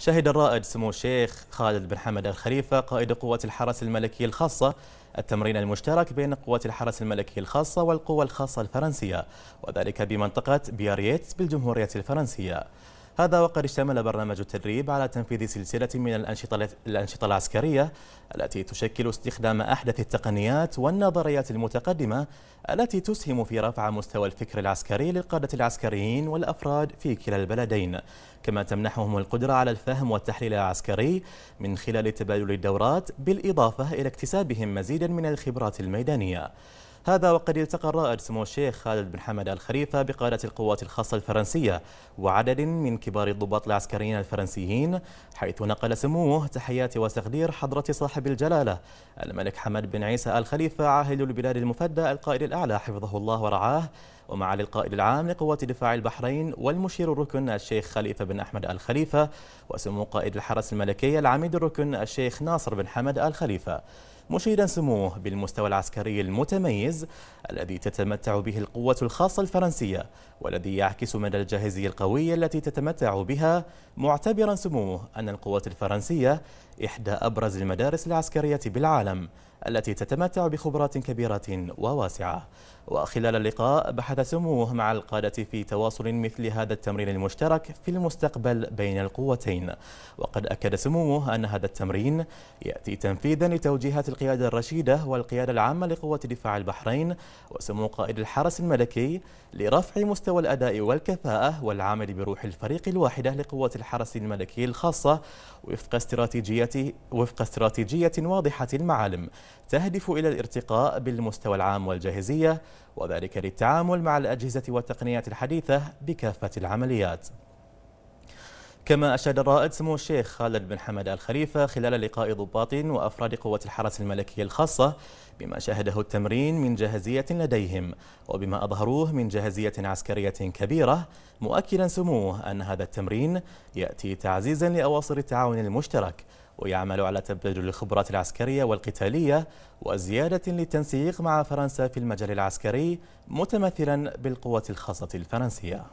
شهد الرائد سمو الشيخ خالد بن حمد الخليفة قائد قوة الحرس الملكي الخاصة. التمرين المشترك بين قوات الحرس الملكي الخاصة والقوى الخاصة الفرنسية وذلك بمنطقة بياريت بالجمهورية الفرنسية. هذا وقد اشتمل برنامج التدريب على تنفيذ سلسلة من الأنشطة, الأنشطة العسكرية التي تشكل استخدام أحدث التقنيات والنظريات المتقدمة التي تسهم في رفع مستوى الفكر العسكري للقادة العسكريين والأفراد في كلا البلدين. كما تمنحهم القدرة على الفهم والتحليل العسكري من خلال تبادل الدورات بالإضافة إلى اكتسابهم مزيدا من الخبرات الميدانية. هذا وقد التقى الرائد سمو الشيخ خالد بن حمد الخليفة بقادة القوات الخاصة الفرنسية وعدد من كبار الضباط العسكريين الفرنسيين حيث نقل سموه تحيات وتقدير حضرة صاحب الجلالة الملك حمد بن عيسى الخليفة عاهل البلاد المفدى القائد الأعلى حفظه الله ورعاه ومعالي القائد العام لقوات دفاع البحرين والمشير الركن الشيخ خليفة بن أحمد الخليفة وسمو قائد الحرس الملكي العميد الركن الشيخ ناصر بن حمد الخليفة. مشيدا سموه بالمستوى العسكري المتميز الذي تتمتع به القوة الخاصة الفرنسية والذي يعكس مدى الجاهزية القوية التي تتمتع بها. معتبرا سموه أن القوات الفرنسية إحدى أبرز المدارس العسكرية بالعالم التي تتمتع بخبرات كبيرة وواسعة. وخلال اللقاء بحث سموه مع القادة في تواصل مثل هذا التمرين المشترك في المستقبل بين القوتين. وقد أكد سموه أن هذا التمرين يأتي تنفيذا لتوجيهات القيادة الرشيدة والقيادة العامة لقوة دفاع البحرين وسمو قائد الحرس الملكي لرفع مستوى الأداء والكفاءة والعمل بروح الفريق الواحدة لقوة الحرس الملكي الخاصة وفق استراتيجية وفق استراتيجية واضحة المعالم تهدف إلى الارتقاء بالمستوى العام والجاهزية وذلك للتعامل مع الأجهزة والتقنيات الحديثة بكافة العمليات. كما أشاد الرائد سمو الشيخ خالد بن حمد الخليفة خلال لقاء ضباط وأفراد قوة الحرس الملكي الخاصة بما شاهده التمرين من جاهزية لديهم وبما أظهروه من جاهزية عسكرية كبيرة مؤكدا سموه أن هذا التمرين يأتي تعزيزا لأواصر التعاون المشترك ويعمل على تبادل الخبرات العسكرية والقتالية وزيادة للتنسيق مع فرنسا في المجال العسكري متمثلا بالقوة الخاصة الفرنسية.